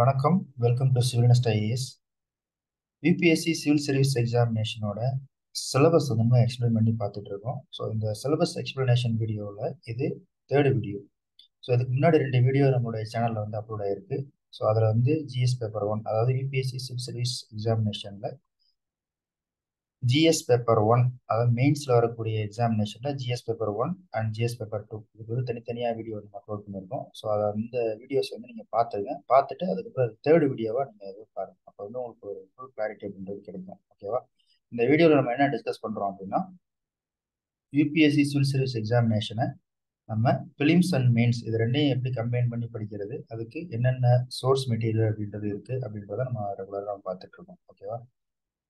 வணக்கம். Welcome to சிவில்னஸ்ட் IAS UPSC civil service எக்ஸாமினேஷனோட சிலபஸ் வந்து நம்ம எக்ஸ்பிளைன் பண்ணி பார்த்துட்டு இருக்கோம் ஸோ இந்த சிலபஸ் எக்ஸ்பிளனேஷன் வீடியோவில் இது தேர்டு வீடியோ ஸோ இதுக்கு முன்னாடி ரெண்டு வீடியோ நம்மளுடைய சேனலில் வந்து அப்லோட் ஆயிருக்கு. ஸோ அதில் வந்து ஜிஎஸ் பேப்பர் ஒன் அதாவது யூபிஎஸ்சி சிவில் சர்வீஸ் எக்ஸாமினேஷனில் ஜிஎஸ் பேப்பர் ஒன் அதாவது மெயின்ஸில் வரக்கூடிய எக்ஸாமினேஷனில் GS paper one and GS paper two இதுக்கு வந்து தனித்தனியாக வீடியோ நம்ம அப்லோட் பண்ணியிருக்கோம். ஸோ அதை அந்த வீடியோஸ் வந்து நீங்கள் பார்த்துருங்க. பார்த்துட்டு அதுக்கப்புறம் தேர்டு வீடியோவாக நீங்கள் எதுவும் பாருங்கள் அப்போ வந்து உங்களுக்கு ஒரு ஃபுல் கிளாரிட்டி அப்படின்றது கிடைக்கும். ஓகேவா இந்த வீடியோவில் நம்ம என்ன டிஸ்கஸ் பண்ணுறோம் அப்படின்னா யூபிஎஸ்சி சிவில் சர்வீஸ் எக்ஸாமினேஷனை நம்ம ஃபிலிம்ஸ் அண்ட் மெயின்ஸ் இது ரெண்டையும் எப்படி கம்பைன் பண்ணி படிக்கிறது அதுக்கு என்னென்ன சோர்ஸ் மெட்டீரியல் அப்படின்றது இருக்குது அப்படின்றத நம்ம ரெகுலராக பார்த்துட்ருக்கோம் ஓகேவா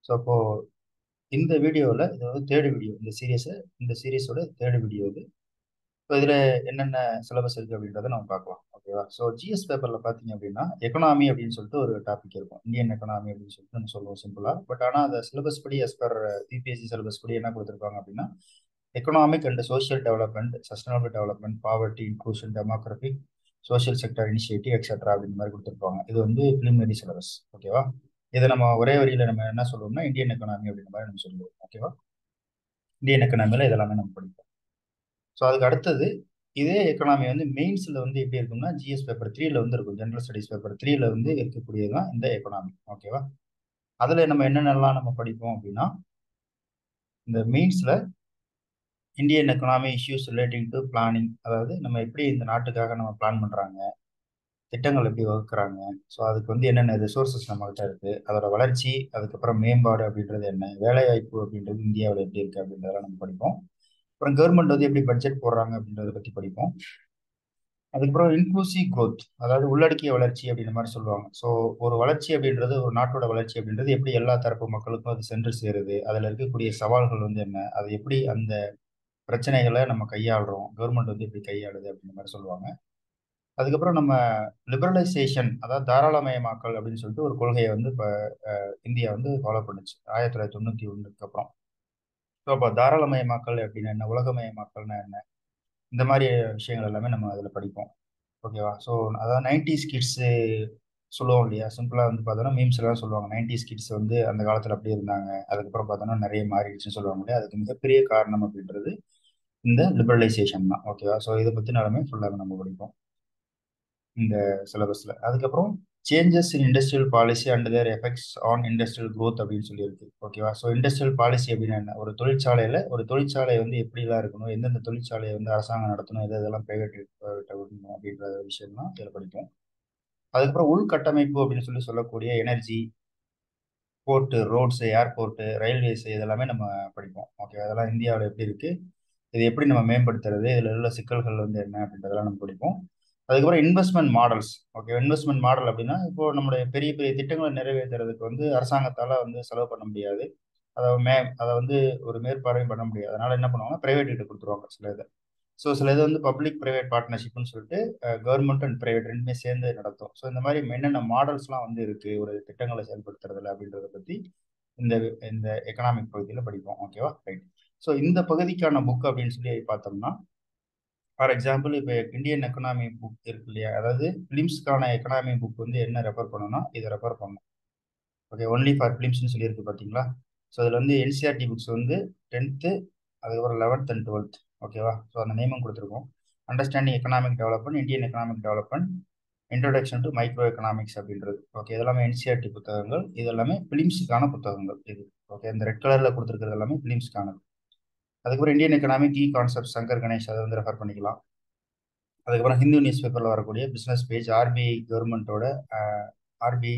ஸோ அப்போது இந்த வீடியோவில் இது வந்து தேர்டு வீடியோ இந்த சீரியஸை இந்த சீரியஸோட தேர்டு வீடியோ இது. ஸோ இதில் என்னென்ன சிலபஸ் இருக்குது அப்படின்றத நம்ம பார்க்கலாம். ஓகேவா ஸோ ஜிஎஸ் பேப்பரில் பார்த்தீங்க அப்படின்னா எக்கனாமி அப்படின்னு சொல்லிட்டு ஒரு டாபிக் இருக்கும். இந்தியன் எக்கனாமி அப்படின்னு சொல்லிட்டு நம்ம சொல்லுவோம் சிம்பிளாக பட் ஆனால் அந்த சிலபஸ் படி எஸ் பர் யூபிஎஸ்சி சிலபஸ் படி என்ன கொடுத்துருப்பாங்க அப்படின்னா economic and social development sustainable development poverty inclusion demographic social sector initiative etcetera அப்படின்ற மாதிரி கொடுத்துருப்பாங்க. இது வந்து பிலிமினரி சிலபஸ் ஓகேவா இதை நம்ம ஒரே வரியில நம்ம என்ன சொல்லுவோம்னா இந்தியன் எக்கனாமி அப்படின்ற மாதிரி நம்ம சொல்லுவோம் ஓகேவா இந்தியன் எக்கனாமியில் இதெல்லாமே நம்ம படிப்போம். ஸோ அதுக்கு அடுத்தது இதே எக்கனாமி வந்து மெயின்ஸில் வந்து எப்படி இருக்கும்னா ஜிஎஸ் பேப்பர் த்ரீல வந்து இருக்கும். ஜென்ரல் ஸ்டடிஸ் பேப்பர் த்ரீல வந்து இருக்கக்கூடியது தான் இந்த எக்கனாமி ஓகேவா அதில் நம்ம என்னென்னலாம் நம்ம படிப்போம் அப்படின்னா இந்த மெயின்ஸில் Indian economy issues relating to planning அதாவது நம்ம எப்படி இந்த நாட்டுக்காக நம்ம பிளான் பண்ணுறாங்க திட்டங்கள் எப்படி வகுக்கிறாங்க? ஸோ அதுக்கு வந்து என்னென்ன ரிசோர்ஸஸ் நம்மகிட்ட இருக்குது அதோட வளர்ச்சி அதுக்கப்புறம் மேம்பாடு அப்படின்றது என்ன? வேலைவாய்ப்பு அப்படின்றது இந்தியாவில் எப்படி இருக்குது அப்படின்றதெல்லாம் நம்ம படிப்போம். அப்புறம் கவர்மெண்ட் வந்து எப்படி பட்ஜெட் போடுறாங்க அப்படின்றத பற்றி படிப்போம். அதுக்கப்புறம் இன்க்ளூசிவ் க்ரோத் அதாவது உள்ளடக்கிய வளர்ச்சி அப்படின்ற மாதிரி சொல்லுவாங்க. ஸோ ஒரு வளர்ச்சி அப்படின்றது ஒரு நாட்டோட வளர்ச்சி அப்படின்றது எப்படி எல்லா தரப்பு மக்களுக்கும் அது சென்று சேருது? அதில் இருக்கக்கூடிய சவால்கள் வந்து என்ன? அது எப்படி அந்த பிரச்சனைகளை நம்ம கையாளுறோம்? கவர்மெண்ட் வந்து எப்படி கையாளுது அப்படின்ற மாதிரி சொல்லுவாங்க. அதுக்கப்புறம் நம்ம லிபரலைசேஷன் அதாவது தாராளமயமாக்கல் அப்படின்னு சொல்லிட்டு ஒரு கொள்கையை வந்து இப்போ இந்தியா வந்து ஃபாலோ பண்ணுச்சு. ஆயிரத்தி தொள்ளாயிரத்தி தொண்ணூற்றி ஒன்றுக்கு அப்புறம். ஸோ அப்போ தாராளமயமாக்கல் அப்படின்னா என்ன உலகமயமாக்கல்னா என்ன? இந்த மாதிரி விஷயங்கள் எல்லாமே நம்ம அதில் படிப்போம். ஓகேவா ஸோ அதாவது நைன்டிஸ் கிட்ஸு சொல்லுவோம் இல்லையா? சிம்பிளாக வந்து பார்த்தோன்னா மீம்ஸ் எல்லாம் சொல்லுவாங்க. நைன்டிஸ் கிட்ஸ் வந்து அந்த காலத்தில் அப்படி இருந்தாங்க. அதுக்கப்புறம் பார்த்தோன்னா நிறைய மாறிடுச்சுன்னு சொல்லுவாங்க இல்லையா அதுக்கு மிகப்பெரிய காரணம் அப்படின்றது இந்த லிபரலைசேஷன் தான். ஓகேவா ஸோ இதை பற்றி நிலமே ஃபுல்லாக நம்ம படிப்போம். இந்த சிலபஸ்ல அதுக்கப்புறம் changes in industrial policy and their effects on industrial growth அப்படின்னு சொல்லியிருக்கு. ஓகேவா ஸோ இண்டஸ்ட்ரியல் பாலிசி அப்படின்னா என்ன? ஒரு தொழிற்சாலையில் ஒரு தொழிற்சாலை வந்து எப்படிலாம் இருக்கணும்? எந்தெந்த தொழிற்சாலையை வந்து அரசாங்கம் நடத்தணும்? எது இதெல்லாம் ப்ரைவேட் விடணும் அப்படின்ற விஷயம்லாம் இதில் படிப்போம். அதுக்கப்புறம் உள்கட்டமைப்பு அப்படின்னு சொல்லி சொல்லக்கூடிய energy port roads airport railways இதெல்லாமே நம்ம படிப்போம். ஓகே அதெல்லாம் இந்தியாவில் எப்படி இருக்குது இது எப்படி நம்ம மேம்படுத்துறது? இதில் உள்ள சிக்கல்கள் வந்து என்ன அப்படின்றதெல்லாம் நம்ம படிப்போம். அதுக்கப்புறம் investment models okay investment model அப்படின்னா இப்போ நம்மளுடைய பெரிய பெரிய திட்டங்களை நிறைவேற்றுறதுக்கு வந்து அரசாங்கத்தால் வந்து செலவு பண்ண முடியாது. அதை மே அதை வந்து ஒரு மேற்பார்வை பண்ண முடியாது. அதனால என்ன பண்ணுவாங்கன்னா ப்ரைவேட் கிட்ட கொடுத்துருவாங்க சில இதை. ஸோ சில இது வந்து பப்ளிக் ப்ரைவேட் பார்ட்னர்ஷிப்னு சொல்லிட்டு கவர்மெண்ட் அண்ட் ப்ரைவேட் ரெண்டுமே சேர்ந்து நடத்தும். ஸோ இந்த மாதிரி என்னென்ன மாடல்ஸ்லாம் வந்து இருக்குது ஒரு திட்டங்களை செயல்படுத்துறதுல அப்படின்றத பற்றி இந்த இந்த எக்கனாமிக் பகுதியில் படிப்போம். ஓகேவா ரைட் ஸோ இந்த பகுதிக்கான புக் அப்படின்னு சொல்லி பார்த்தோம்னா ஃபார் எக்ஸாம்பிள் இப்போ இந்தியன் எக்கனாமி புக் இருக்கு இல்லையா? அதாவது ஃபிலிம்ஸ்க்கான எக்கனாமி புக் வந்து என்ன ரெஃபர் பண்ணணும்னா இதை ரெஃபர் பண்ணணும். ஓகே ஒன்லி ஃபார் ஃபிலிம்ஸ்னு சொல்லியிருக்கு பார்த்தீங்களா? ஸோ அதில் வந்து என்சிஆர்டி புக்ஸ் வந்து டென்த்து அதுக்கப்புறம் லெவன்த் அண்ட் டுவெல்த் ஓகேவா ஸோ அந்த நேமும் கொடுத்துருக்கோம். Understanding economic development Indian economic development introduction to micro economics அப்படின்றது. ஓகே இதெல்லாமே என்சிஆர்டி புத்தகங்கள். இது எல்லாமே ஃபிலிம்ஸுக்கான புத்தகங்கள் இது. ஓகே இந்த ரெட் கலரில் கொடுத்துருக்கிறது எல்லாமே ஃபிலிம்ஸ்க்கானது அதுக்கப்புறம் Indian economic key concept Shankar Ganesh அதை வந்து ரெஃபர் பண்ணிக்கலாம். அதுக்கப்புறம் ஹிந்து நியூஸ் பேப்பரில் வரக்கூடிய பிஸ்னஸ் பேஜ் ஆர்பிஐ கவர்மெண்ட்டோட ஆர்பிஐ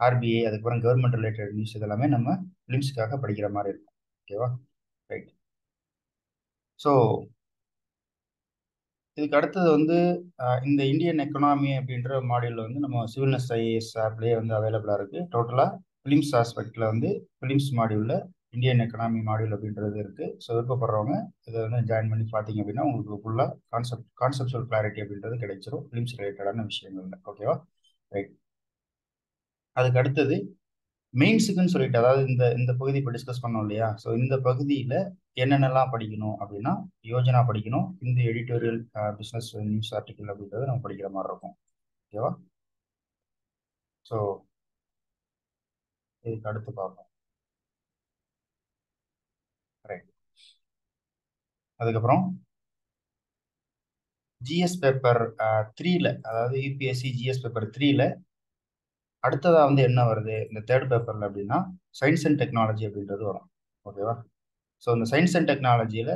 ஆர்பிஐ அதுக்கப்புறம் கவர்மெண்ட் ரிலேட்டட் நியூஸ் இதெல்லாமே நம்ம ஃபிலிம்ஸுக்காக படிக்கிற மாதிரி இருக்கும். ஓகேவா ரைட் ஸோ இதுக்கு அடுத்தது வந்து இந்த இந்தியன் எக்கனாமி அப்படின்ற மாடியூலில் வந்து நம்ம சிவில்னஸ் ஐஏஎஸ் ஆப்லேயே வந்து அவைலபிளாக இருக்குது டோட்டலாக ஃபிலிம்ஸ் ஆஸ்பெக்டில் வந்து ஃபிலிம்ஸ் மாடியூலில் இந்தியன் எக்கனாமி மாடியூல் அப்படின்றது இருக்குது ஸோ விருப்பப்படுறவங்க இதை வந்து ஜாயின் பண்ணி பார்த்தீங்க அப்படின்னா உங்களுக்கு ஃபுல்லாக கான்செப்ட் கான்செப்டுவல் கிளாரிட்டி அப்படின்றது கிடைச்சிரும். ஃபிலிம்ஸ் ரிலேட்டடான விஷயங்கள்ல. ஓகேவா ரைட் அதுக்கு அடுத்தது மெயின்ஸுக்குன்னு சொல்லிட்டு அதாவது இந்த இந்த பகுதி இப்போ டிஸ்கஸ் பண்ணோம் இல்லையா? ஸோ இந்த பகுதியில் என்னென்னலாம் படிக்கணும் அப்படின்னா யோஜனா படிக்கணும். இந்த எடிட்டோரியல் பிஸ்னஸ் நியூஸ் ஆர்டிக்கல் அப்படின்றத நம்ம படிக்கிற மாதிரி இருக்கும். ஓகேவா ஸோ இதுக்கு அடுத்து பார்ப்போம் ரைட் அதுக்கப்புறம் ஜிஎஸ் பேப்பர் த்ரீல அதாவது யூபிஎஸ்சி ஜிஎஸ் பேப்பர் த்ரீல அடுத்ததாக வந்து என்ன வருது? இந்த தேர்ட் பேப்பரில் அப்படின்னா சயின்ஸ் அண்ட் டெக்னாலஜி அப்படின்றது வரும். ஓகேவா ஸோ இந்த சயின்ஸ் அண்ட் டெக்னாலஜியில்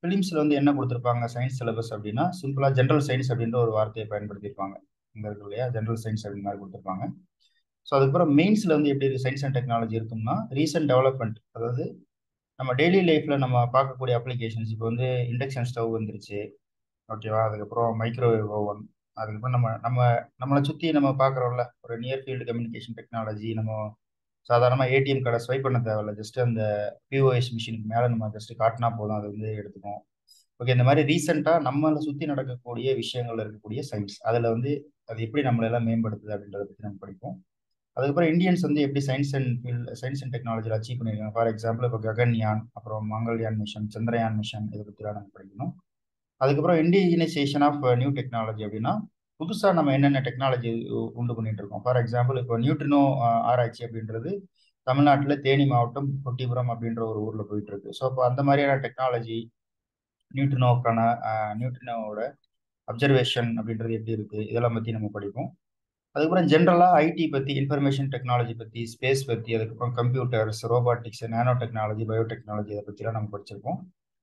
ஃபிலிம்ஸில் வந்து என்ன கொடுத்துருப்பாங்க? சயின்ஸ் சிலபஸ் அப்படின்னா சிம்பிளாக ஜென்ரல் சயின்ஸ் அப்படின்ற ஒரு வார்த்தையை பயன்படுத்தியிருப்பாங்க. இங்கே இருக்கு இல்லையா? ஜென்ரல் சயின்ஸ் அப்படின்னு மாதிரி கொடுத்துருப்பாங்க. ஸோ அதுக்கப்புறம் மெயின்ஸில் வந்து எப்படி இருக்குது சயின்ஸ் அண்ட் டெக்னாலஜி இருக்கும்னா ரீசெண்ட் டெவலப்மெண்ட் அதாவது நம்ம டெய்லி லைஃப்பில் நம்ம பார்க்கக்கூடிய அப்ளிகேஷன்ஸ் இப்போ வந்து இண்டக்ஷன் ஸ்டவ் வந்துருச்சு. ஓகேவா அதுக்கப்புறம் மைக்ரோவேவ் ஓவன் அதுக்கப்புறம் நம்ம நம்ம நம்மளை சுற்றி நம்ம பார்க்குறோம்ல ஒரு நியர் ஃபீல்டு கம்யூனிகேஷன் டெக்னாலஜி நம்ம சாதாரணமாக ஏடிஎம் கார்டை ஸ்வைப் பண்ண தேவையில்ல. ஜஸ்ட் அந்த பிஓஎஸ் மிஷினுக்கு மேலே நம்ம ஜஸ்ட் காட்டினா போதும் அது வந்து எடுத்துக்கும் ஓகே இந்த மாதிரி ரீசெண்டாக நம்மளை சுற்றி நடக்கக்கூடிய விஷயங்கள் இருக்கக்கூடிய சயின்ஸ் அதில் வந்து அது எப்படி நம்மளெல்லாம் மேம்படுத்துது அப்படின்றத பற்றி நம்ம படிப்போம். அதுக்கப்புறம் இந்தியன்ஸ் வந்து எப்படி science and field science and டெக்னாலஜியில் அச்சீவ் பண்ணியிருக்காங்க ஃபார் எக்ஸாம்பிள் இப்போ ககன்யான் அப்புறம் மங்கள்யான் மிஷன் சந்திரயான் மிஷன் இதை பற்றிலாம் நம்ம படிக்கணும். அதுக்கப்புறம் இண்டிஜினைசேஷன் ஆஃப் நியூ டெக்னாலஜி அப்படின்னா புதுசாக நம்ம என்னென்ன டெக்னாலஜி உண்டு பண்ணிட்டு இருக்கோம்? ஃபார் எக்ஸாம்பிள் இப்போ நியூட்ரினோ ஆராய்ச்சி அப்படின்றது தமிழ்நாட்டில் தேனி மாவட்டம் கொட்டிபுரம் அப்படின்ற ஒரு ஊரில் போயிட்டு இருக்கு ஸோ அப்போ அந்த மாதிரியான டெக்னாலஜி நியூட்ரினோக்கான நியூட்ரினோவோட அப்சர்வேஷன் அப்படின்றது எப்படி இருக்குது இதெல்லாம் பற்றி நம்ம படிப்போம். அதுக்கப்புறம் ஜென்ரலாக ஐடி பற்றி இன்ஃபர்மேஷன் டெக்னாலஜி பற்றி ஸ்பேஸ் பற்றி அதுக்கப்புறம் computers robotics nano technology biotechnology இதை பற்றிலாம் நம்ம படிச்சிருக்கோம்.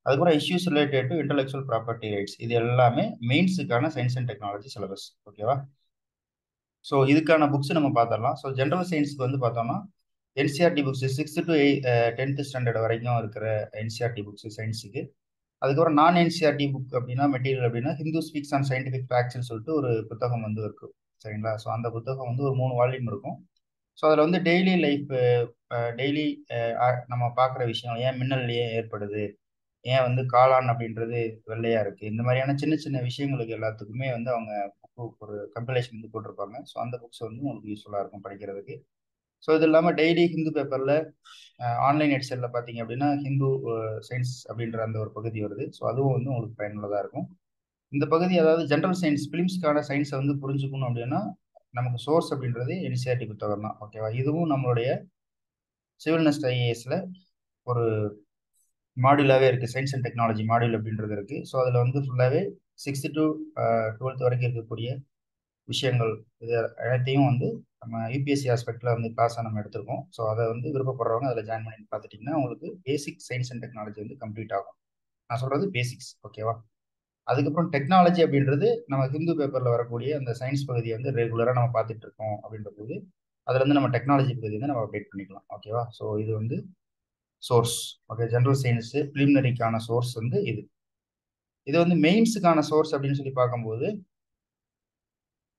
அதுக்கப்புறம் issues related to intellectual property rights இது எல்லாமே மெயின்ஸுக்கான சயின்ஸ் அண்ட் டெக்னாலஜி சிலபஸ் ஓகேவா ஸோ இதுக்கான புக்ஸ் நம்ம பார்த்துடலாம் ஸோ ஜென்ரல் சயின்ஸ்க்கு வந்து பார்த்தோம்னா NCERT books sixth to eighth tenth standard வரைக்கும் இருக்கிற என்சிஆர்டி புக்ஸ் சயின்ஸுக்கு அதுக்கப்புறம் நான் என்சிஆர்டி புக் அப்படின்னா மெட்டீரியல் அப்படின்னா ஹிந்து ஸ்பீக்ஸ் ஆன் சயின்டிஃபிக் ஃபேக்ட்ஸ்னு சொல்லிட்டு ஒரு புத்தகம் வந்து இருக்கும் சரிங்களா? ஸோ அந்த புத்தகம் வந்து ஒரு மூணு வால்யூம் இருக்கும். ஸோ அதில் வந்து டெய்லி லைஃப் டெய்லி நம்ம பார்க்குற விஷயம் ஏன் மின்னல் ஏன் ஏற்படுது? ஏன் வந்து காளான் அப்படின்றது வெள்ளையாக இருக்குது இந்த மாதிரியான சின்ன சின்ன விஷயங்களுக்கு எல்லாத்துக்குமே வந்து அவங்க புக்கு ஒரு கம்பலேஷன் வந்து போட்டிருப்பாங்க. ஸோ அந்த புக்ஸ் வந்து உங்களுக்கு யூஸ்ஃபுல்லாக இருக்கும் படிக்கிறதுக்கு. ஸோ இது இல்லாமல் டெய்லி ஹிந்து பேப்பரில் ஆன்லைன் எட்செல்லில் பார்த்தீங்க அப்படின்னா ஹிந்து சயின்ஸ் அப்படின்ற அந்த ஒரு பகுதி வருது. ஸோ அதுவும் வந்து உங்களுக்கு பயனுள்ளதாக இருக்கும். இந்த பகுதி அதாவது ஜென்ரல் சயின்ஸ் ஃபிலிம்ஸ்க்கான சயின்ஸை வந்து புரிஞ்சுக்கணும் அப்படின்னா நமக்கு சோர்ஸ் அப்படின்றது என்சிஆர்டி புத்தகம் தான். ஓகேவா இதுவும் நம்மளுடைய சிவில் நெஸ்ட் ஐஏஎஸ்ல ஒரு மாடியூலாகவே இருக்குது சயின்ஸ் அண்ட் டெக்னாலஜி மாடியூல் அப்படின்றது இருக்குது ஸோ அதில் வந்து ஃபுல்லாகவே சிக்ஸ்த்து டு டுவெல்த் வரைக்கும் இருக்கக்கூடிய விஷயங்கள் இது அனைத்தையும் வந்து நம்ம யூபிஎஸ்சி ஆஸ்பெக்டில் வந்து கிளாஸாக நம்ம எடுத்திருக்கோம். ஸோ அதை வந்து விருப்பப்படுறவங்க அதில் ஜாயின் பண்ணி பார்த்துட்டிங்கன்னா உங்களுக்கு பேசிக் சயின்ஸ் அண்ட் டெக்னாலஜி வந்து கம்ப்ளீட் ஆகும். நான் சொல்கிறது பேசிக்ஸ் ஓகேவா அதுக்கப்புறம் டெக்னாலஜி அப்படின்றது நம்ம ஹிந்து பேப்பரில் வரக்கூடிய அந்த சயின்ஸ் பகுதியை வந்து ரெகுலராக நம்ம பார்த்துட்டு இருக்கோம் அப்படின்ற போது அதில் நம்ம டெக்னாலஜி பகுதி வந்து நம்ம அப்டேட் பண்ணிக்கலாம். ஓகேவா ஸோ இது வந்து சோர்ஸ் ஓகே ஜென்ரல் சயின்ஸு ப்ரிலிமினரிக்கான சோர்ஸ் வந்து இது. இது வந்து மெயின்ஸுக்கான சோர்ஸ் அப்படின்னு சொல்லி பார்க்கும்போது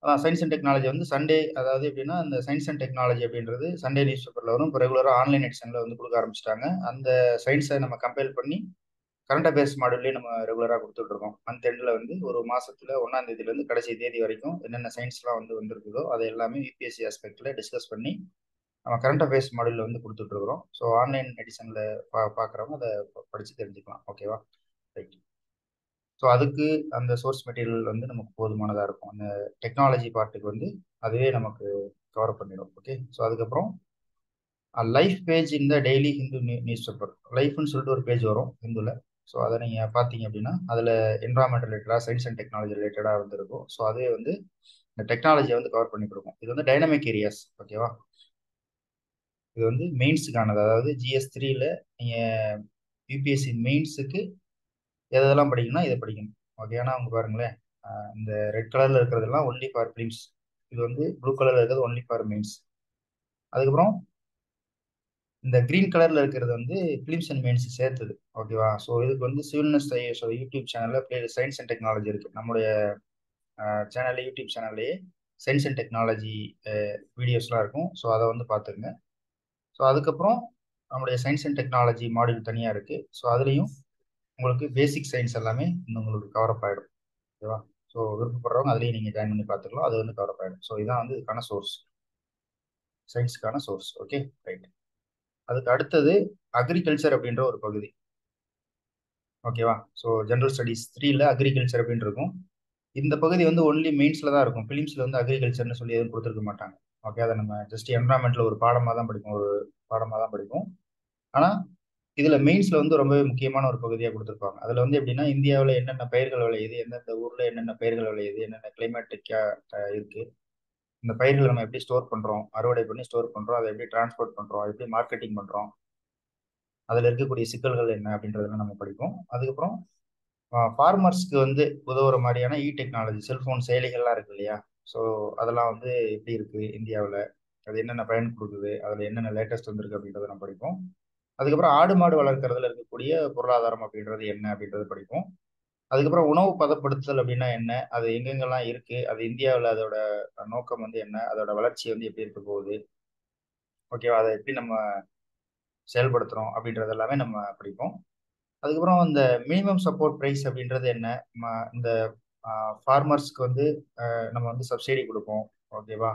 அதான் சயின்ஸ் அண்ட் டெக்னாலஜி வந்து சண்டே அதாவது எப்படின்னா அந்த சயின்ஸ் அண்ட் டெக்னாலஜி அப்படின்றது சண்டே நியூஸ் பேப்பரில் வரும். இப்போ ரெகுலராக ஆன்லைன் எடிஷனில் வந்து கொடுக்க ஆரம்பிச்சிட்டாங்க. அந்த சயின்ஸை நம்ம கம்பேர் பண்ணி கரண்ட் அஃபேர்ஸ் மாடல்லே நம்ம ரெகுலராக கொடுத்துட்ருக்கோம். மந்த் எண்டில் வந்து ஒரு மாதத்தில் ஒன்றாம் தேதியிலேருந்து கடைசி தேதி வரைக்கும் என்னென்ன சயின்ஸ்லாம் வந்து வந்திருக்குதோ அதை எல்லாமே யூபிஎஸ்சி ஆஸ்பெக்டில் டிஸ்கஸ் பண்ணி நம்ம கரண்ட் அஃபேர்ஸ் மாடலில் வந்து கொடுத்துட்ருக்குறோம். ஸோ ஆன்லைன் எடிஷனில் பா பார்க்குறவங்க அதை படித்து தெரிஞ்சுக்கலாம். ஓகேவா ரைட் ஸோ அதுக்கு அந்த சோர்ஸ் மெட்டீரியல் வந்து நமக்கு போதுமானதாக இருக்கும். அந்த டெக்னாலஜி பார்ட்டுக்கு வந்து அதுவே நமக்கு கவர் பண்ணிடும். ஓகே ஸோ அதுக்கப்புறம் லைஃப் பேஜ் இந்த டெய்லி ஹிந்து நியூஸ் பேப்பர் லைஃப்னு சொல்லிட்டு ஒரு பேஜ் வரும் ஹிந்துவில் ஸோ அதை நீங்கள் பார்த்தீங்க அப்படின்னா அதில் என்வரான்மெண்ட் ரிலேட்டடாக சயின்ஸ் அண்ட் டெக்னாலஜி ரிலேட்டடாக வந்துருக்கும். ஸோ அதே வந்து இந்த டெக்னாலஜியை வந்து கவர் பண்ணி கொடுக்கும். இது வந்து டைனமிக் ஏரியாஸ் ஓகேவா இது வந்து மெயின்ஸுக்கானது அதாவது ஜிஎஸ் த்ரீல நீங்கள் யூபிஎஸ்சி மெயின்ஸுக்கு எதெல்லாம் படிக்கணும்னா இதை படிக்கணும். ஓகே ஏன்னா அவங்க பாருங்களேன். இந்த ரெட் கலரில் இருக்கிறதெல்லாம் ஒன்லி ஃபார் ப்ரீம்ஸ் இது வந்து ப்ளூ கலரில் இருக்கிறது ஒன்லி ஃபார் மெயின்ஸ் அதுக்கப்புறம் இந்த கிரீன் கலரில் இருக்கிறது வந்து ஃபிலிம்ஸ் அண்ட் மெயின்ஸ் சேர்த்தது ஓகேவா ஸோ இதுக்கு வந்து சிவில்னஸ் ஸோ யூடியூப் சேனலில் பிளே சயின்ஸ் அண்ட் டெக்னாலஜி இருக்குது நம்மளுடைய சேனல்ல யூடியூப் சேனல்லையே சயின்ஸ் அண்ட் டெக்னாலஜி வீடியோஸ்லாம் இருக்கும். ஸோ அதை வந்து பார்த்துருங்க. ஸோ அதுக்கப்புறம் நம்மளுடைய சயின்ஸ் அண்ட் டெக்னாலஜி மாடியூல் தனியாக இருக்குது ஸோ அதுலேயும் உங்களுக்கு பேசிக் சயின்ஸ் எல்லாமே இன்னும் உங்களுக்கு கவரப் ஆகிடும் ஓகேவா ஸோ விருப்பப்படுறவங்க அதுலேயும் நீங்கள் ஜாயின் பண்ணி பார்த்துக்கலாம். அது வந்து கவரப் ஆகிடும் ஸோ இதான் வந்து இதுக்கான சோர்ஸ் சயின்ஸுக்கான சோர்ஸ் ஓகே ரைட் அதுக்கு அடுத்தது அக்ரிகல்ச்சர் அப்படின்ற ஒரு பகுதி. ஓகேவா ஸோ ஜென்ரல் ஸ்டடீஸ் த்ரீல அக்ரிகல்ச்சர் அப்படின்னு இருக்கும். இந்த பகுதி வந்து ஒன்லி மெயின்ஸில் தான் இருக்கும். ஃபிலிம்ஸில் வந்து அக்ரிகல்ச்சர்னு சொல்லி எதுவும் கொடுத்துருக்க மாட்டாங்க. ஓகே அதை நம்ம ஜஸ்ட் என்வரான்மெண்ட்டில் ஒரு பாடமாக தான் படிப்போம். ஒரு பாடமாக தான் படிப்போம். ஆனால் இதில் மெயின்ஸில் வந்து ரொம்பவே முக்கியமான ஒரு பகுதியாக கொடுத்துருப்பாங்க. அதில் வந்து எப்படின்னா இந்தியாவில் என்னென்ன பயிர்கள் விளையுது எந்தெந்த ஊரில் என்னென்ன பயிர்கள் விளையுது என்னென்ன கிளைமேட்டிக்காக இருக்குது இந்த பயிர்களை நம்ம எப்படி ஸ்டோர் பண்ணுறோம் அறுவடை பண்ணி ஸ்டோர் பண்ணுறோம் அதை எப்படி டிரான்ஸ்போர்ட் பண்ணுறோம் எப்படி மார்க்கெட்டிங் பண்ணுறோம் அதில் இருக்கக்கூடிய சிக்கல்கள் என்ன அப்படின்றதெல்லாம் நம்ம படிப்போம். அதுக்கப்புறம் ஃபார்மர்ஸ்க்கு வந்து உதவுற மாதிரியான இ டெக்னாலஜி செல்ஃபோன் செயலிகள்லாம் இருக்கு இல்லையா? ஸோ அதெல்லாம் வந்து எப்படி இருக்குது இந்தியாவில்? அது என்னென்ன பயன் கொடுக்குது? அதில் என்னென்ன லேட்டஸ்ட் வந்திருக்கு அப்படின்றத நம்ம படிப்போம். அதுக்கப்புறம் ஆடு மாடு வளர்க்குறதுல இருக்கக்கூடிய பொருளாதாரம் அப்படின்றது என்ன அப்படின்றத படிப்போம். அதுக்கப்புறம் உணவு பதப்படுத்துதல் அப்படின்னா என்ன? அது எங்கெங்கெல்லாம் இருக்கு? அது இந்தியாவில் அதோட நோக்கம் வந்து என்ன? அதோட வளர்ச்சி வந்து எப்படி இருக்க போகுது? ஓகேவா அதை எப்படி நம்ம செயல்படுத்துறோம்? அப்படின்றது எல்லாமே நம்ம படிப்போம். அதுக்கப்புறம் இந்த மினிமம் சப்போர்ட் ப்ரைஸ் அப்படின்றது என்ன? இந்த ஃபார்மர்ஸ்க்கு வந்து நம்ம வந்து சப்சிடி கொடுப்போம். ஓகேவா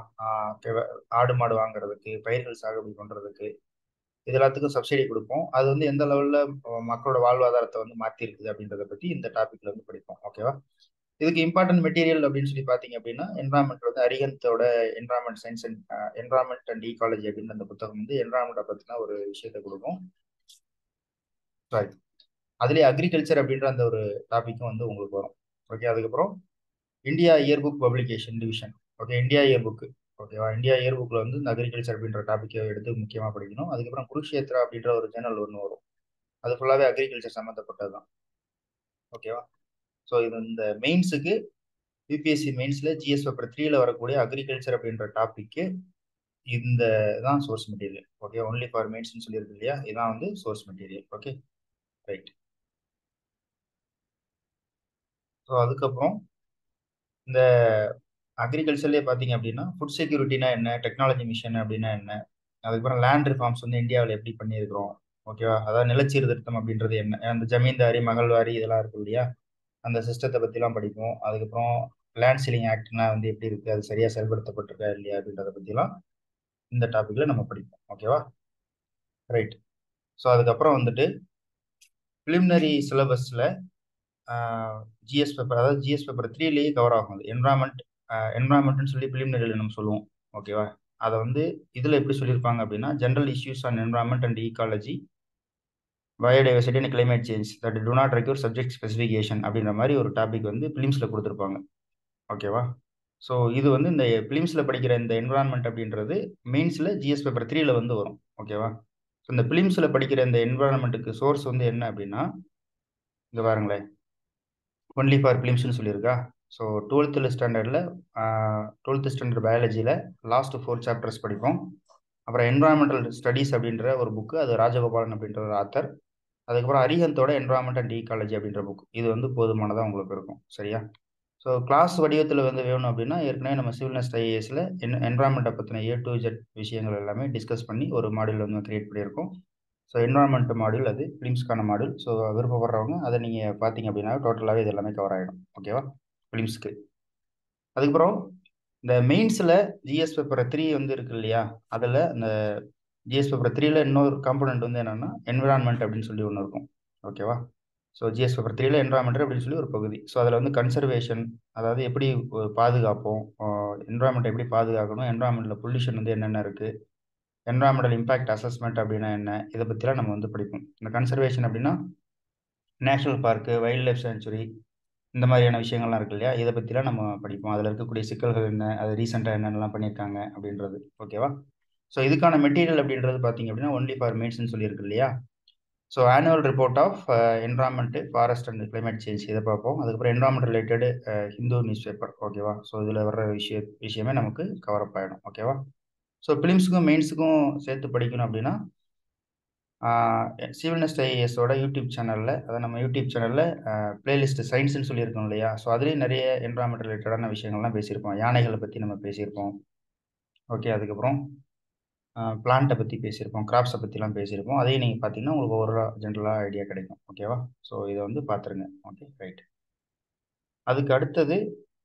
ஆடு மாடு வாங்குறதுக்கு பயிர்கள் சாகுபடி பண்ணுறதுக்கு இது எல்லாத்துக்கும் சப்சிடி கொடுப்போம். அது வந்து எந்த லெவலில் மக்களோட வாழ்வாதாரத்தை வந்து மாற்றிருக்குது அப்படின்றத பற்றி இந்த டாப்பிக்கில் வந்து படிப்போம். ஓகேவா இதுக்கு இம்பார்ட்டன்ட் மெட்டீரியல் அப்படின்னு சொல்லி பார்த்தீங்க அப்படின்னா என்வரான்மெண்ட் வந்து அரிகந்தோட environment science and environment and ecology அப்படின்னு அந்த புத்தகம் வந்து என்வரான்மெண்ட்டை பற்றின ஒரு விஷயத்தை கொடுக்கும். சாரி அதுலேயே அக்ரிகல்ச்சர் அப்படின்ற அந்த ஒரு டாப்பிக்கும் வந்து உங்களுக்கு வரும். ஓகே அதுக்கப்புறம் India year book publication division okay India year book ஓகேவா இந்தியா இயர் புக்கில் வந்து இந்த அக்ரிகல்ச்சர் அப்படின்ற டாப்பிக்கை எடுத்து முக்கியமாக படிக்கணும். அதுக்கப்புறம் குருஷேத்ரா அப்படின்ற ஒரு ஜேர்னல் ஒன்று வரும். அது ஃபுல்லாகவே அக்ரிகல்ச்சர் சம்மந்தப்பட்டது தான் ஓகேவா ஸோ இது இந்த மெயின்ஸுக்கு யூபிஎஸ்சி மெயின்ஸில் ஜிஎஸ் பேப்பர் த்ரீல வரக்கூடிய அக்ரிகல்ச்சர் அப்படின்ற டாப்பிக்கு இந்த தான் source material okay only for மெயின்ஸ்னு சொல்லியிருக்கு இல்லையா? இதான் வந்து source material okay right so அதுக்கப்புறம் இந்த அக்ரிகல்ச்சர்லேயே பார்த்தீங்க அப்படின்னா ஃபுட் செக்யூரிட்டினா என்ன டெக்னாலஜி மிஷன் அப்படின்னா என்ன அதுக்கப்புறம் லேண்ட் ரிஃபார்ம்ஸ் வந்து இந்தியாவில் எப்படி பண்ணியிருக்கிறோம் ஓகேவா அதாவது நிலச்சீர்திருத்தம் அப்படின்றது என்ன? அந்த ஜமீன்தாரி மகள்வாரி இதெல்லாம் இருக்கும் இல்லையா? அந்த சிஸ்டத்தை பற்றிலாம் படிப்போம். அதுக்கப்புறம் லேண்ட் சீலிங் ஆக்ட்னா வந்து எப்படி இருக்குது அது சரியாக செயல்படுத்தப்பட்டிருக்கா இல்லையா அப்படின்றத பற்றிலாம் இந்த டாப்பிக்கில் நம்ம படிப்போம் ஓகேவா ரைட் ஸோ அதுக்கப்புறம் வந்துட்டு ப்ரிலிமினரி சிலபஸில் ஜிஎஸ் பேப்பர் அதாவது ஜிஎஸ் பேப்பர் த்ரீலேயே கவர் ஆகும் அது. என்வரான்மெண்ட் என்வரான்மெண்ட்னு சொல்லி பிலிமினரியில் நம்ம சொல்லுவோம். ஓகேவா அதை வந்து இதில் எப்படி சொல்லியிருப்பாங்க அப்படின்னா general issues on environment and ecology biodiversity and climate change that do not require subject specification அப்படின்ற மாதிரி ஒரு டாபிக் வந்து ஃபிலிம்ஸில் கொடுத்துருப்பாங்க. ஓகேவா ஸோ இது வந்து இந்த ஃபிலிம்ஸில் படிக்கிற இந்த என்வரான்மெண்ட் அப்படின்றது மெயின்ஸில் ஜிஎஸ் பேப்பர் த்ரீயில் வந்து வரும். ஓகேவா ஸோ இந்த ஃபிலிம்ஸில் படிக்கிற இந்த என்வரான்மெண்ட்டுக்கு சோர்ஸ் வந்து என்ன அப்படின்னா இங்கே பாருங்களேன். ஒன்லி ஃபார் ஃபிலிம்ஸ்னு சொல்லியிருக்கா? ஸோ டுவெல்த்தில் ஸ்டாண்டர்டில் டுவெல்த்து ஸ்டாண்டர்ட் பயாலஜியில் லாஸ்ட்டு ஃபோர் சாப்டர்ஸ் படிப்போம். அப்புறம் என்வரான்மெண்டல் ஸ்டடீஸ் அப்படின்ற ஒரு புக்கு அது ராஜகோபாலன் அப்படின்ற ஒரு ஆத்தர் அதுக்கப்புறம் அரிஹந்தோட என்வரான்மெண்ட் அண்ட் ஈகாலஜி அப்படின்ற புக் இது வந்து போதுமானதாக உங்களுக்கு இருக்கும். சரியா? ஸோ கிளாஸ் வடிவத்தில் வந்து வேணும் அப்படின்னா ஏற்கனவே நம்ம சிவில்னஸ் ஐஏஎஸில் என் என்வரான்மெண்ட்டை பற்றின ஏ டு ஜெட் விஷயங்கள் எல்லாமே டிஸ்கஸ் பண்ணி ஒரு மாடியூல் வந்து கிரியேட் பண்ணியிருக்கோம். ஸோ என்வரான்மெண்ட் மாடியூல் அது ஃபிலிம்ஸ்க்கான மாடியூல் ஸோ விருப்பப்படுறவங்க அதை நீங்கள் பார்த்தீங்க அப்படின்னா டோட்டலாகவே இது எல்லாமே கவர் ஆகிடும் ஓகேவா ஃபிலிம்ஸ்க்கு அதுக்கப்புறம் இந்த மெயின்ஸில் ஜிஎஸ் பேப்பர் த்ரீ வந்து இருக்கு இல்லையா? அதில் அந்த ஜிஎஸ் பேப்பர் த்ரீல இன்னொரு காம்பனண்ட் வந்து என்னென்னா என்விரான்மெண்ட் அப்படின்னு சொல்லி ஒன்று இருக்கும். ஓகேவா ஸோ ஜிஎஸ் பேப்பர் த்ரீல என்வரான்மெண்ட் அப்படின்னு சொல்லி ஒரு பகுதி. ஸோ அதில் வந்து கன்சர்வேஷன் அதாவது எப்படி பாதுகாப்போம் என்வரான்மெண்ட் எப்படி பாதுகாக்கணும் என்வரான்மெண்ட்டில் பொல்யூஷன் வந்து என்னென்ன இருக்குது என்வரான்மெண்டல் இம்பாக்ட் அசஸ்மெண்ட் அப்படின்னா என்ன இதை பற்றிலாம் நம்ம வந்து படிப்போம். இந்த கன்சர்வேஷன் அப்படின்னா national park wild life sanctuary இந்த மாதிரியான விஷயங்கள்லாம் இருக்கு இல்லையா? இதை பற்றிலாம் நம்ம படிப்போம். அதில் இருக்கக்கூடிய சிக்கல்கள் என்ன? அது ரீசெண்டாக என்னென்னலாம் பண்ணியிருக்காங்க அப்படின்றது. ஓகேவா? ஸோ இதுக்கான மெட்டீரியல் அப்படின்றது பார்த்தீங்க அப்படின்னா ஒன்லி ஃபார் மெயின்ஸ்னு சொல்லியிருக்கு இல்லையா? So annual report of environment forest and climate change இதை பார்ப்போம். அதுக்கப்புறம் environment related Hindu news paper ஓகேவா? ஸோ இதில் வர்ற விஷய விஷயமே நமக்கு கவர் அப் ஆகிடும் ஓகேவா? ஸோ பிலிம்ஸுக்கும் மெயின்ஸுக்கும் சேர்த்து படிக்கணும் அப்படின்னா சிவில்னஸ்ட் ஐஏஎஸோட யூடியூப் சேனலில் அதை நம்ம யூடியூப் சேனலில் பிளேலிஸ்ட் சயின்ஸ்னு சொல்லியிருக்கோம் இல்லையா? ஸோ அதுலேயும் நிறைய என்வரான்மெண்ட் ரிலேட்டடான விஷயங்கள்லாம் பேசியிருப்போம். யானைகளை பற்றி நம்ம பேசியிருப்போம். ஓகே அதுக்கப்புறம் பிளான்ட்டை பற்றி பேசியிருப்போம். கிராப்ஸை பற்றிலாம் பேசியிருப்போம். அதையும் நீங்கள் பார்த்தீங்கன்னா உங்களுக்கு ஒரு ஜென்ரலாக ஐடியா கிடைக்கும். ஓகேவா ஸோ இதை வந்து பார்த்துருங்க ஓகே ரைட் அதுக்கு அடுத்தது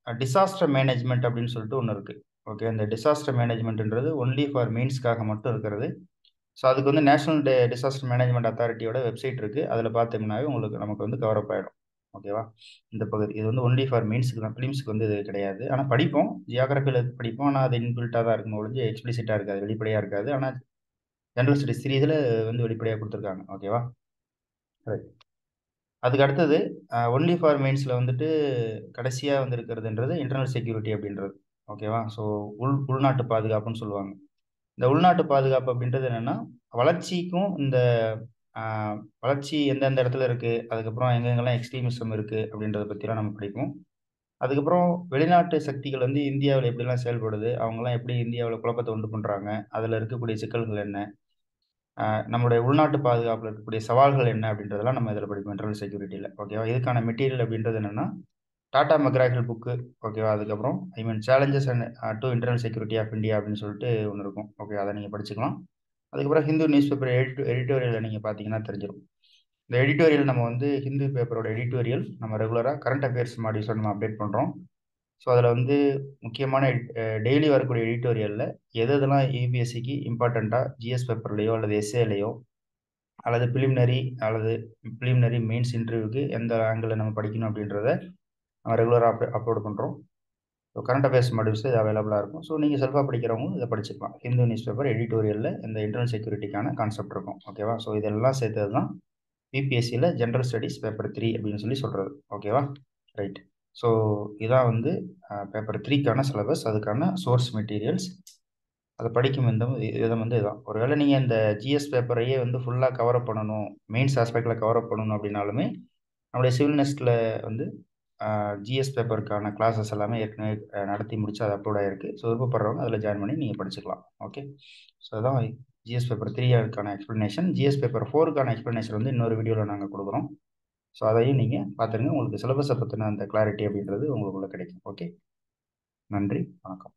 டிசாஸ்டர் மேனேஜ்மெண்ட் அப்படின்னு சொல்லிட்டு ஒன்று இருக்குது ஓகே இந்த டிசாஸ்டர் மேனேஜ்மெண்ட்ன்றது ஒன்லி ஃபார் மெயின்ஸ்க்காக மட்டும் இருக்கிறது. ஸோ அதுக்கு வந்து நேஷனல் டே டிசாஸ்டர் மேனேஜ்மெண்ட் அத்தாரிட்டியோட வெப்சைட் இருக்குது அதில் பார்த்தீங்கன்னாவே உங்களுக்கு நமக்கு வந்து கவர் அப் ஆகிடும் ஓகேவா இந்த பகுதி. இது வந்து ஒன்லி ஃபார் மெயின்ஸுக்கு தான். ஃபிலிம்ஸுக்கு வந்து இது கிடையாது. ஆனால் படிப்போம். ஜியாகிரபியில் படிப்போம். ஆனால் அது இன்பில்ட்டாக தான் இருக்கும் ஒழிஞ்சு எக்ஸ்பிளிசிட்டாக இருக்காது. வெளிப்படையாக இருக்காது. ஆனால் ஜென்ரல் ஸ்டடிஸ் சீரீஸில் வந்து வெளிப்படையாக கொடுத்துருக்காங்க. ஓகேவா ரைட் அதுக்கு அடுத்தது ஒன்லி ஃபார் மெயின்ஸில் வந்துட்டு கடைசியாக வந்து இருக்கிறதுன்றது இன்டர்னல் செக்யூரிட்டி அப்படின்றது ஓகேவா ஸோ உள் உள்நாட்டு பாதுகாப்புன்னு சொல்லுவாங்க. இந்த உள்நாட்டு பாதுகாப்பு அப்படின்றது என்னென்னா வளர்ச்சிக்கும் இந்த வளர்ச்சி எந்தெந்த இடத்துல இருக்குது அதுக்கப்புறம் எங்கெங்கெல்லாம் எக்ஸ்ட்ரீமிசம் இருக்குது அப்படின்றத பற்றிலாம் நம்ம படிப்போம். அதுக்கப்புறம் வெளிநாட்டு சக்திகள் வந்து இந்தியாவில் எப்படிலாம் செயல்படுது அவங்கெல்லாம் எப்படி இந்தியாவில் குழப்பத்தை உண்டு பண்ணுறாங்க அதில் இருக்கக்கூடிய சிக்கல்கள் என்ன நம்முடைய நம்மளுடைய உள்நாட்டு பாதுகாப்பில் இருக்கக்கூடிய சவால்கள் என்ன அப்படின்றதெல்லாம் நம்ம இதில் படிப்போம் இன்டர்னல் செக்யூரிட்டியில் ஓகேவா இதுக்கான மெட்டீரியல் அப்படின்றது என்னென்னா டாடா மெக்ராக்கிள் புக்கு ஓகேவா அதுக்கப்புறம் I mean challenges and to internal security of India அப்படின்னு சொல்லிட்டு ஒன்று இருக்கும். ஓகே அதை நீங்கள் படிச்சுக்கலாம். அதுக்கப்புறம் ஹிந்து நியூஸ் பேப்பர் எடிட் எடிட்டோரியலில் நீங்கள் பார்த்தீங்கன்னா தெரிஞ்சிடும் இந்த எடிட்டோரியல் நம்ம வந்து ஹிந்து பேப்பரோட எடிட்டோரியல் நம்ம ரெகுலராக கரண்ட் அஃபேர்ஸ் மாடியூஸை நம்ம அப்டேட் பண்ணுறோம் ஸோ அதில் வந்து முக்கியமான டெய்லி வரக்கூடிய எடிட்டோரியலில் எது எதெல்லாம் யூபிஎஸ்சிக்கு இம்பார்ட்டண்ட்டாக ஜிஎஸ் பேப்பர்லேயோ அல்லது எஸ்ஏலையோ அல்லது பிலிமினரி அல்லது பிலிமினரி மெயின்ஸ் இன்டர்வியூக்கு எந்த ஆங்கிளில் நம்ம படிக்கணும் அப்படின்றத நம்ம ரெகுலராக அப் அப்லோட் பண்ணுறோம் ஸோ கரண்ட் அஃபேர்ஸ் மாடியூல்ஸ் இது அவைலபிளாக இருக்கும். ஸோ நீங்கள் செல்ஃபாக படிக்கிறவங்க இதை படிச்சுக்கலாம். ஹிந்து நியூஸ் பேப்பர் எடிட்டோரியலில் இந்த இன்டர்னல் செக்யூரிட்டிக்கான கான்செப்ட் இருக்கும். ஓகேவா ஸோ இதெல்லாம் சேர்த்தது தான் பிபிஎஸ்சியில் ஜென்ரல் ஸ்டடீஸ் பேப்பர் த்ரீ அப்படின்னு சொல்லி சொல்கிறது ஓகேவா ரைட் ஸோ இதான் வந்து பேப்பர் த்ரீக்கான சிலபஸ் அதுக்கான சோர்ஸ் மெட்டீரியல்ஸ் அதை படிக்கும் இந்த விதம் வந்து இதுதான் ஒருவேளை நீங்கள் இந்த ஜிஎஸ் பேப்பரையே வந்து ஃபுல்லாக கவர் பண்ணணும். மெயின்ஸ் ஆஸ்பெக்டில் கவரப் பண்ணணும் அப்படின்னாலுமே நம்மளுடைய சிவில் நெஸ்ட்டில் வந்து ஜிஎஸ் பேப்பருக்கான கிளாஸஸ் எல்லாமே ஏற்கனவே நடத்தி முடிச்சு அது அப்லோட் ஆகிருக்கு ஸோ விருப்பப்படுறவங்க அதில் ஜாயின் பண்ணி நீங்கள் படிச்சுக்கலாம். ஓகே ஸோ அதான் ஜிஎஸ் பேப்பர் த்ரீக்கான எக்ஸ்ப்ளனேஷன் ஜிஎஸ் பேப்பர் ஃபோருக்கான எக்ஸ்ப்ளனேஷன் வந்து இன்னொரு வீடியோவில் நாங்கள் கொடுக்குறோம். ஸோ அதையும் நீங்கள் பார்த்துருங்க உங்களுக்கு சிலபஸை பற்றின அந்த கிளாரிட்டி அப்படின்றது உங்களுக்குள்ளே கிடைக்கும். ஓகே நன்றி. வணக்கம்.